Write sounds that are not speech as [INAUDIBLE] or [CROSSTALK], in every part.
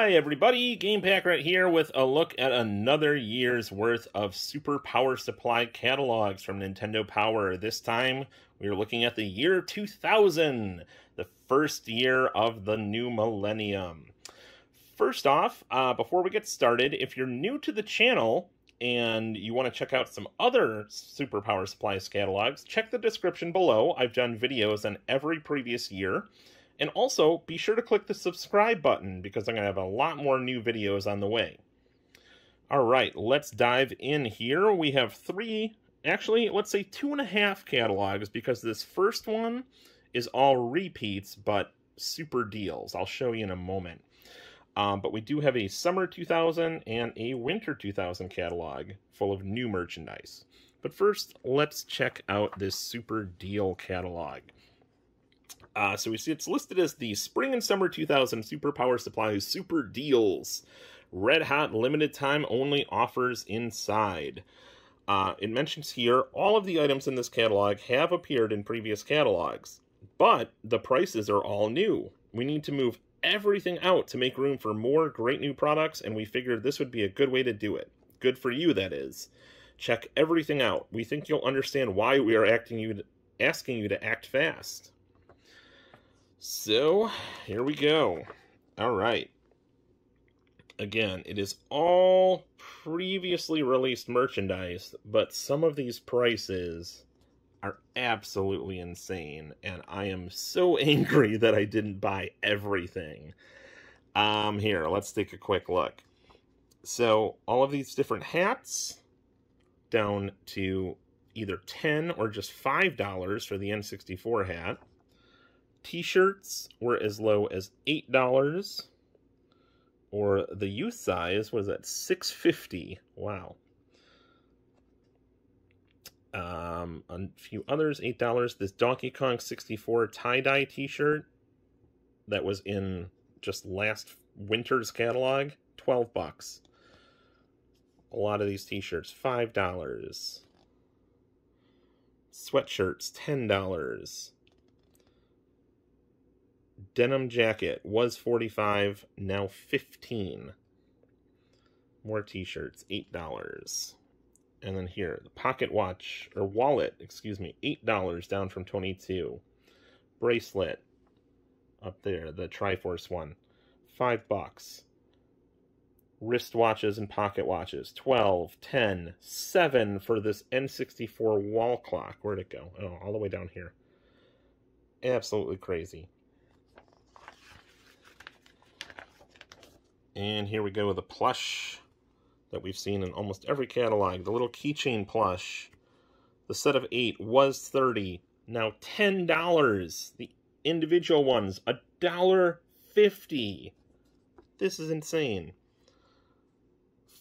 Hi, everybody. Game Pak Rat here with a look at another year's worth of Super Power Supply catalogs from Nintendo Power. This time, we are looking at the year 2000, the first year of the new millennium. First off, uh, before we get started, if you're new to the channel and you want to check out some other Super Power Supplies catalogs, check the description below. I've done videos on every previous year. And also, be sure to click the subscribe button because I'm going to have a lot more new videos on the way. All right, let's dive in here. We have three, actually, let's say two and a half catalogs because this first one is all repeats, but super deals. I'll show you in a moment. Um, but we do have a summer 2000 and a winter 2000 catalog full of new merchandise. But first, let's check out this super deal catalog. Uh, so we see it's listed as the Spring and Summer 2000 Super Power Supply Super Deals. Red Hot limited time only offers inside. Uh, it mentions here all of the items in this catalog have appeared in previous catalogs, but the prices are all new. We need to move everything out to make room for more great new products, and we figured this would be a good way to do it. Good for you, that is. Check everything out. We think you'll understand why we are acting you asking you to act fast. So, here we go. All right. Again, it is all previously released merchandise, but some of these prices are absolutely insane, and I am so [LAUGHS] angry that I didn't buy everything. Um, here, let's take a quick look. So, all of these different hats, down to either 10 or just $5 for the N64 hat T-shirts were as low as eight dollars, or the youth size was at six fifty. Wow. Um, a few others, eight dollars. This Donkey Kong sixty four tie dye T-shirt that was in just last winter's catalog, twelve bucks. A lot of these T-shirts, five dollars. Sweatshirts, ten dollars denim jacket was 45 now 15 more t-shirts eight dollars. And then here the pocket watch or wallet excuse me eight dollars down from 22 bracelet up there the triforce one five bucks. Wristwatches and pocket watches 12 10 7 for this n64 wall clock. Where'd it go? Oh all the way down here. Absolutely crazy And here we go with a plush that we've seen in almost every catalog. The little keychain plush. The set of eight was 30 now $10. The individual ones, a dollar fifty. This is insane.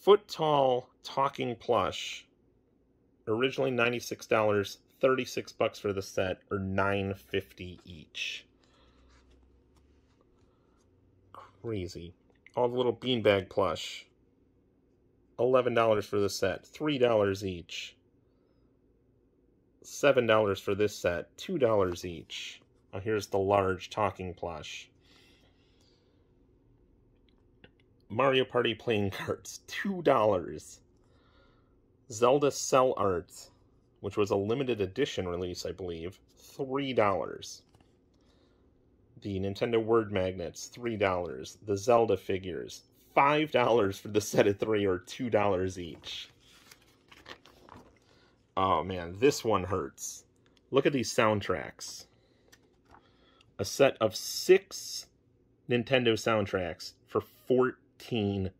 Foot tall talking plush. Originally $96, 36 bucks for the set, or 9.50 each. Crazy all the little beanbag plush. $11 for the set, $3 each. $7 for this set, $2 each. Here's the large talking plush. Mario Party playing [LAUGHS] cards, $2. Zelda Cel Art, which was a limited edition release, I believe, $3 the Nintendo Word Magnets, $3. The Zelda figures, $5 for the set of three or $2 each. Oh man, this one hurts. Look at these soundtracks. A set of six Nintendo soundtracks for $14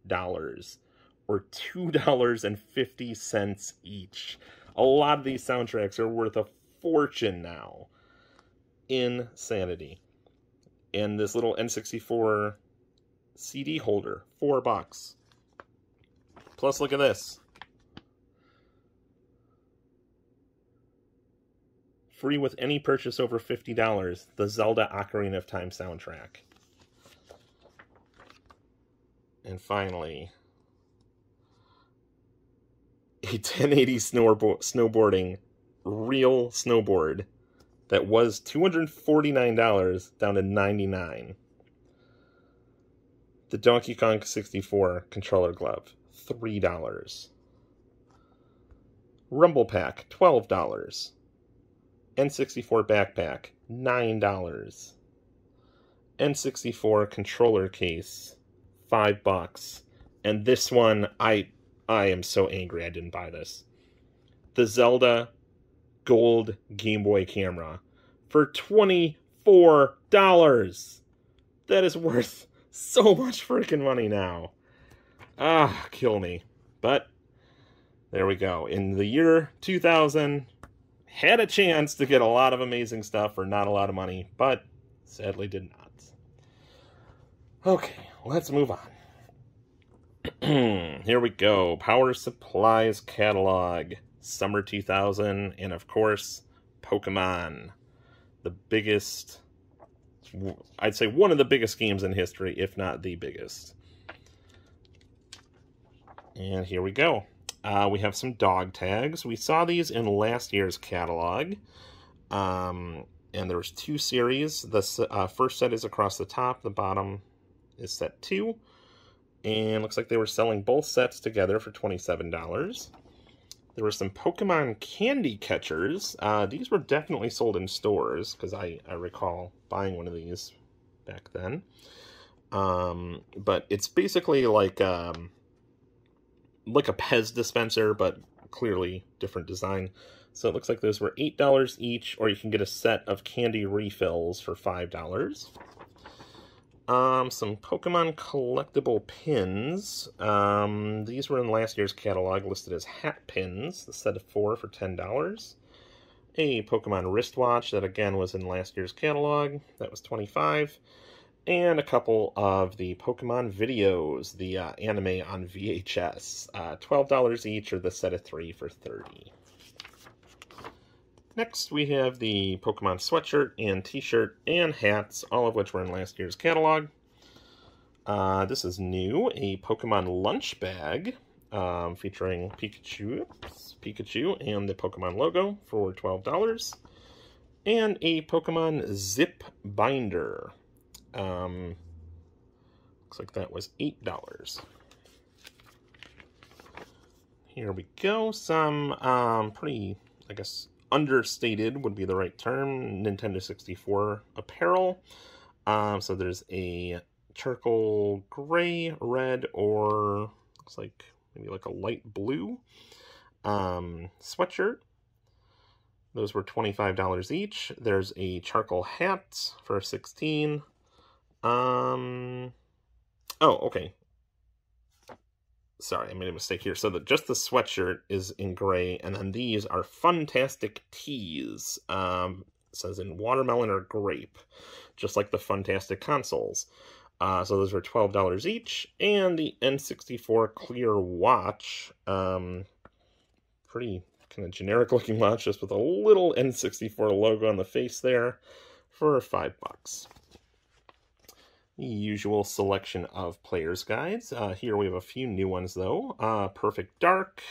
or $2.50 each. A lot of these soundtracks are worth a fortune now. Insanity and this little N64 CD holder, four bucks. Plus, look at this. Free with any purchase over $50, the Zelda Ocarina of Time soundtrack. And finally, a [LAUGHS] 1080 snowboarding real snowboard that was $249 down to 99 The Donkey Kong 64 controller glove, $3. Rumble Pack, $12. N64 backpack, $9. N64 controller case, 5 bucks. And this one, I I am so angry I didn't buy this. The Zelda Gold Game Boy camera for $24. That is worth [LAUGHS] so much freaking money now. Ah, kill me. But there we go. In the year 2000, had a chance to get a lot of amazing stuff for not a lot of money, but sadly did not. Okay, let's move on. [CLEARS THROAT] Here we go. Power Supplies Catalog, Summer 2000, and of course, Pokemon. The biggest, I'd say one of the biggest games in history, if not the biggest. And here we go. Uh, we have some dog tags. We saw these in last year's catalog. Um, and there was two series. The uh, first set is across the top. The bottom is set two. And looks like they were selling both sets together for $27. There were some Pokemon candy catchers. Uh, these were definitely sold in stores, because I, I recall buying one of these back then. Um, but it's basically like um, like a Pez dispenser, but clearly different design. So it looks like those were $8 each, or you can get a set of candy refills for $5. Um, some Pokemon collectible pins. Um, these were in last year's catalog, listed as hat pins, the set of four for $10. A Pokemon wristwatch that again was in last year's catalog, that was 25 and a couple of the Pokemon videos, the uh, anime on VHS. Uh, $12 each, or the set of three for 30 Next, we have the Pokemon sweatshirt and t-shirt and hats, all of which were in last year's catalog. Uh, this is new, a Pokemon lunch bag um, featuring Pikachu, Pikachu and the Pokemon logo for $12. And a Pokemon zip binder. Um, looks like that was $8. Here we go. Some um, pretty, I guess, understated would be the right term, Nintendo 64 apparel. Um, so there's a charcoal gray, red, or looks like maybe like a light blue um, sweatshirt. Those were $25 each. There's a charcoal hat for 16 Um Oh, okay sorry, I made a mistake here. So that just the sweatshirt is in gray, and then these are Funtastic Tees. Um, says in watermelon or grape, just like the Funtastic consoles. Uh, so those are twelve dollars each, and the N64 clear watch, um, pretty kind of generic [LAUGHS] looking watch, just with a little N64 logo on the face there, for five bucks usual selection of player's guides. Uh, here we have a few new ones, though. Uh, Perfect Dark,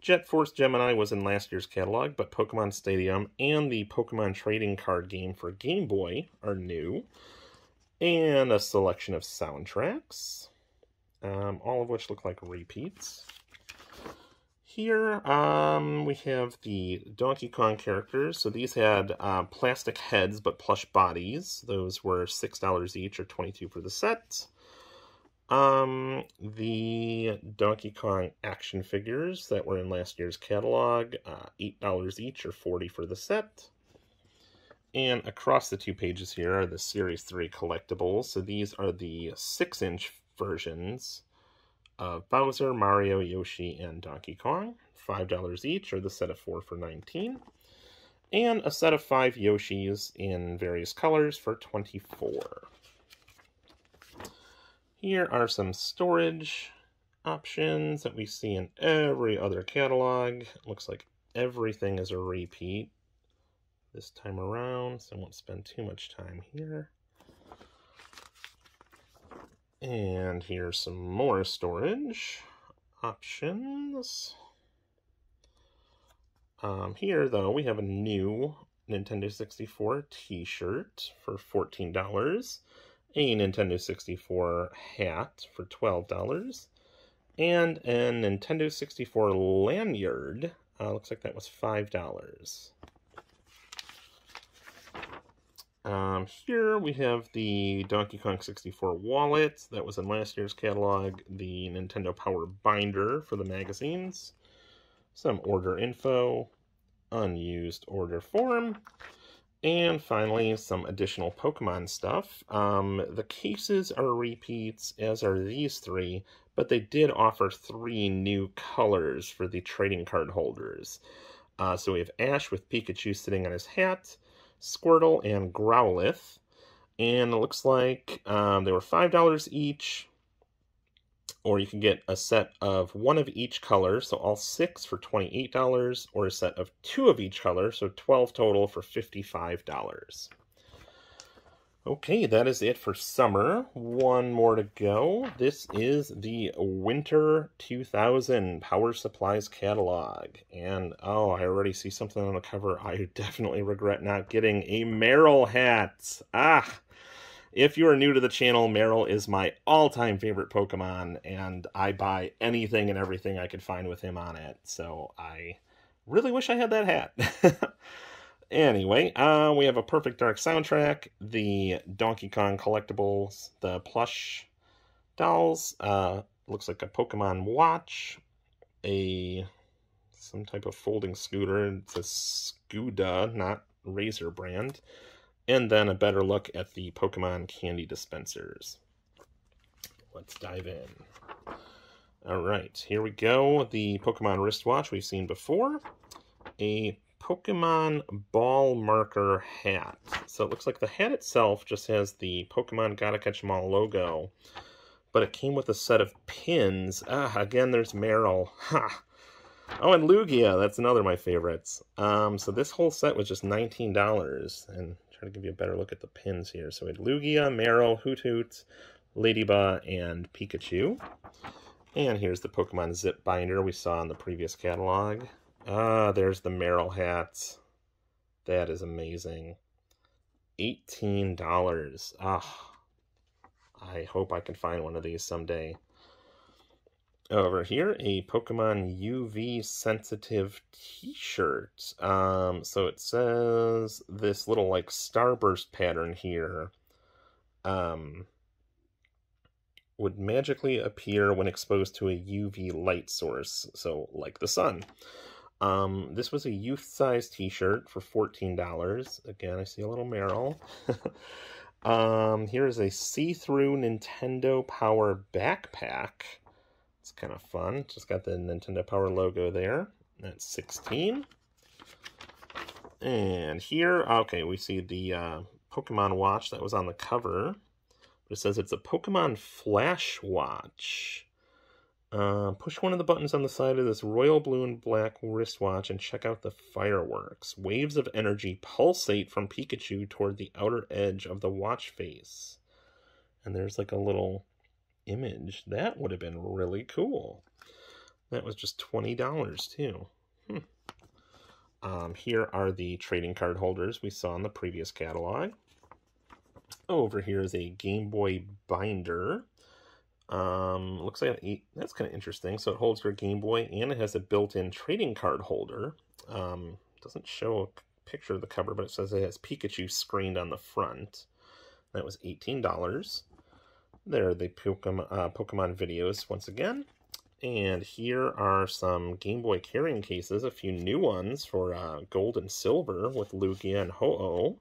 Jet Force Gemini was in last year's catalog, but Pokemon Stadium and the Pokemon Trading Card game for Game Boy are new. And a selection of soundtracks, um, all of which look like repeats. Here um, we have the Donkey Kong characters. So these had uh, plastic heads but plush bodies. Those were $6 each or 22 for the set. Um, the Donkey Kong action figures that were in last year's catalog, uh, $8 each or 40 for the set. And across the two pages here are the Series 3 collectibles. So these are the 6-inch versions of Bowser, Mario, Yoshi, and Donkey Kong. $5 each, or the set of four for 19 And a set of five Yoshis in various colors for 24 Here are some storage options that we see in every other catalog. Looks like everything is a repeat this time around, so I won't spend too much time here. And here's some more storage options. Um, here, though, we have a new Nintendo 64 t-shirt for $14. a Nintendo 64 hat for $12, and a Nintendo 64 lanyard. Uh, looks like that was $5. Um, here we have the Donkey Kong 64 wallet. That was in last year's catalog, the Nintendo Power binder for the magazines, some order info, unused order form, and finally some additional Pokemon stuff. Um, the cases are repeats, as are these three, but they did offer three new colors for the trading card holders. Uh, so we have Ash with Pikachu sitting on his hat, Squirtle, and Growlithe. And it looks like um, they were $5 each, or you can get a set of one of each color, so all six for $28, or a set of two of each color, so 12 total for $55. Okay, that is it for summer. One more to go. This is the Winter 2000 Power Supplies catalog. And, oh, I already see something on the cover. I [LAUGHS] definitely regret not getting a Marill hat. Ah! If you are new to the channel, Marill is my all-time favorite Pokemon, and I buy anything and everything I could find with him on it. So I really wish I had that hat. [LAUGHS] Anyway, uh, we have a Perfect Dark soundtrack, the Donkey Kong collectibles, the plush dolls, uh, looks like a Pokemon watch, a some type of folding scooter. It's a Skuda, not Razor brand. And then a better look at the Pokemon candy dispensers. Let's dive in. All right, here we go. The Pokemon wristwatch we've seen before. A Pokemon ball marker hat. So it looks like the hat itself just has the Pokemon Gotta Catch 'em All logo, but it came with a set of pins. Ah, again, there's Marill. Ha! Oh, and Lugia, that's another of my favorites. Um, so this whole set was just $19, and try to give you a better look at the pins here. So we had Lugia, Marill, Hoothoot, Ledyba, and Pikachu. And here's the Pokemon zip binder we saw in the previous catalog. Ah, there's the Marill hats. That is amazing. $18. Ah, I hope I can find one of these someday. Over here, a Pokemon UV sensitive t-shirt. Um, so it says this little like starburst pattern here. Um, would magically appear when exposed to a UV light source, so like the sun. Um, this was a youth size t-shirt for $14. Again, I see a little Marill. [LAUGHS] um, here is a see-through Nintendo Power backpack. It's kind of fun. Just got the Nintendo Power logo there. That's 16. And here, okay, we see the uh, Pokemon watch that was on the cover. It says it's a Pokemon Flash watch. Uh, push one of the buttons on the side of this royal blue and black wristwatch and check out the fireworks. Waves of energy pulsate from Pikachu toward the outer edge of the watch face. And there's like a little image. That would have been really cool. That was just $20 too. Hmm. Um, here are the trading card holders we saw in the previous catalog. Over here is a Game Boy binder um, looks like eight, that's kind of interesting. So it holds your Game Boy and it has a built-in trading card holder. Um, doesn't show a picture of the cover, but it says it has Pikachu screened on the front. That was $18. There are the Pokemon, uh, Pokemon videos once again. And here are some Game Boy carrying cases, a few new ones for uh, gold and silver with Lugia and Ho-Oh.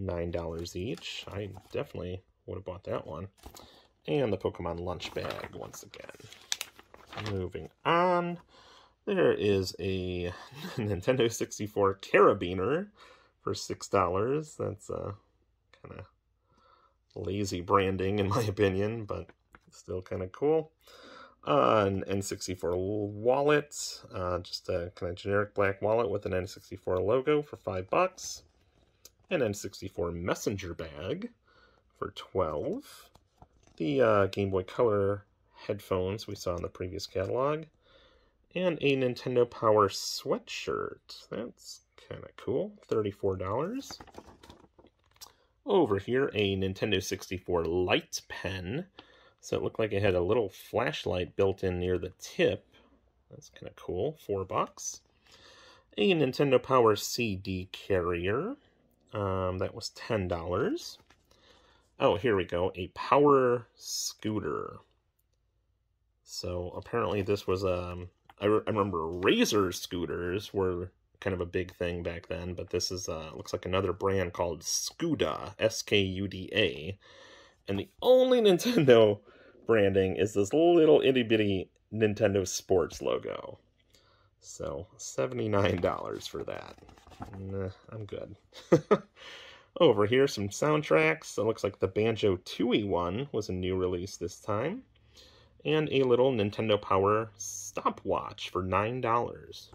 $9 each. I definitely would have bought that one and the Pokemon lunch bag once again. Moving on, there is a [LAUGHS] Nintendo 64 Carabiner for $6. That's uh, kind of lazy branding in my [LAUGHS] opinion, but still kind of cool. Uh, an N64 wallet, uh, just a kind of generic black wallet with an N64 logo for 5 bucks. An N64 messenger bag for 12 the uh, Game Boy Color headphones we saw in the previous catalog, and a Nintendo Power sweatshirt. That's kind of cool. $34. Over here, a Nintendo 64 light pen. So it looked like it had a little flashlight built in near the tip. That's kind of cool. Four bucks. A Nintendo Power CD carrier. Um, that was $10. Oh, here we go. A power scooter. So apparently this was, um, I, re I remember Razor scooters were kind of a big thing back then, but this is uh, looks like another brand called Skuda, S-K-U-D-A. And the only [LAUGHS] Nintendo branding is this little itty bitty Nintendo Sports logo. So $79 for that. Nah, I'm good. [LAUGHS] Over here, some soundtracks. It looks like the Banjo Tooie one was a new release this time. And a little Nintendo Power stopwatch for $9.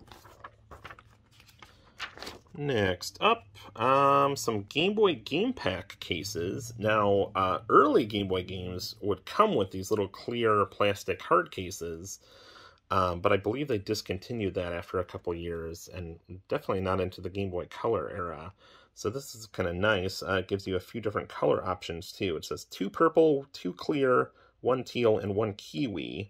Next up, um, some Game Boy Game Pak cases. Now, uh, early Game Boy games would come with these little clear plastic hard cases, um, but I believe they discontinued that after a couple years, and definitely not into the Game Boy Color era. So this is kind of nice. Uh, it gives you a few different color options, too. It says two purple, two clear, one teal, and one kiwi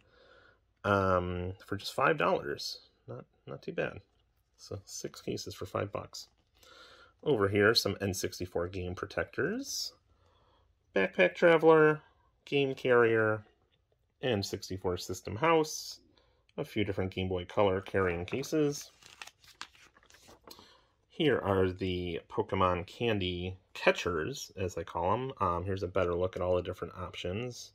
um, for just $5. Not, not too bad. So six cases for five bucks. Over here, some N64 game protectors, Backpack Traveler, Game Carrier, N64 System House, a few different Game Boy Color carrying cases. Here are the Pokemon Candy catchers, as they call them. Um, here's a better look at all the different options.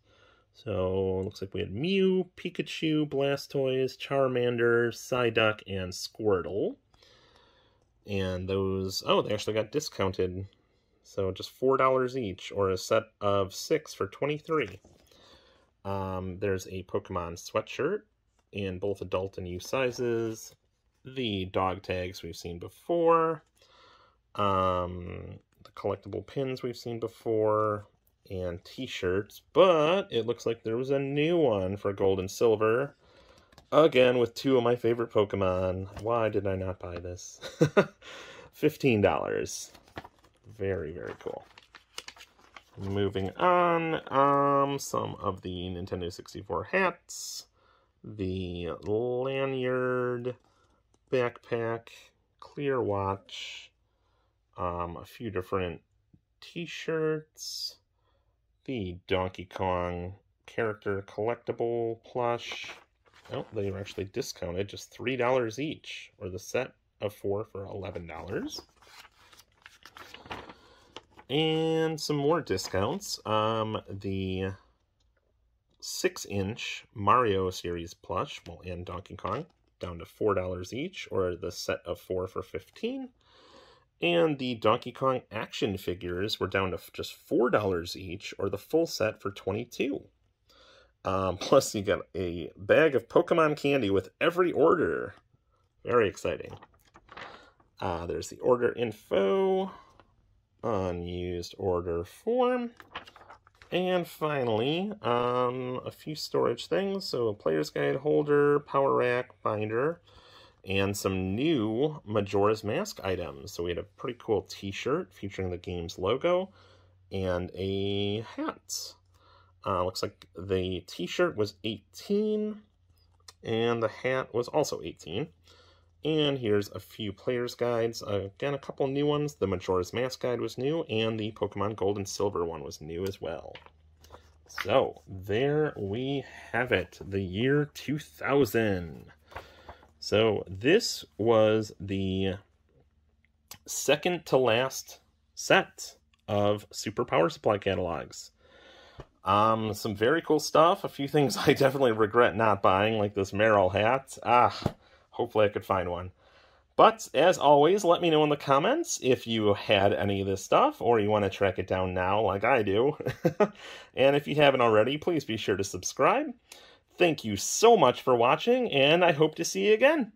So looks like we had Mew, Pikachu, Blastoise, Charmander, Psyduck, and Squirtle. And those, oh, they actually got discounted. So just $4 each, or a set of six for 23 um, There's a Pokemon sweatshirt in both adult and youth sizes. The dog tags we've seen before. Um, the collectible pins we've seen before and t-shirts, but it looks like there was a new one for gold and silver. Again, with two of my favorite Pokemon. Why did I not buy this? [LAUGHS] $15. Very, very cool. Moving on, um, some of the Nintendo 64 hats, the lanyard, backpack, clear watch, um, a few different t-shirts, the Donkey Kong character collectible plush. Oh, they were actually discounted, just $3 each, or the set of four for $11. And some more discounts. Um, the 6-inch Mario series plush, well, and Donkey Kong, down to $4 each, or the set of four for 15 and the Donkey Kong action figures were down to just $4 each, or the full set for 22 um, [LAUGHS] Plus, you get a bag of Pokemon candy with every order. Very exciting. Uh, there's the order info, unused order form, and finally, um, a few storage things. So a player's guide holder, power rack, binder, and some new Majora's Mask items. So we had a pretty cool t-shirt featuring the game's logo and a hat. Uh, looks like the t-shirt was 18 and the hat was also 18. And here's a few player's guides. Again, a couple new ones. The Majora's Mask guide was new, and the Pokemon Gold and Silver one was new as well. So, there we have it. The year 2000. So this was the second to last set of Super Power Supply catalogs. Um, some very cool stuff. A few things [LAUGHS] I definitely regret not buying, like this Marill hat. Ah, hopefully I could find one. But as always, let me know in the comments if you had any of this stuff or you want to track it down now like I do. [LAUGHS] and if you haven't already, please be sure to subscribe. Thank you so much for watching, and I hope to see you again.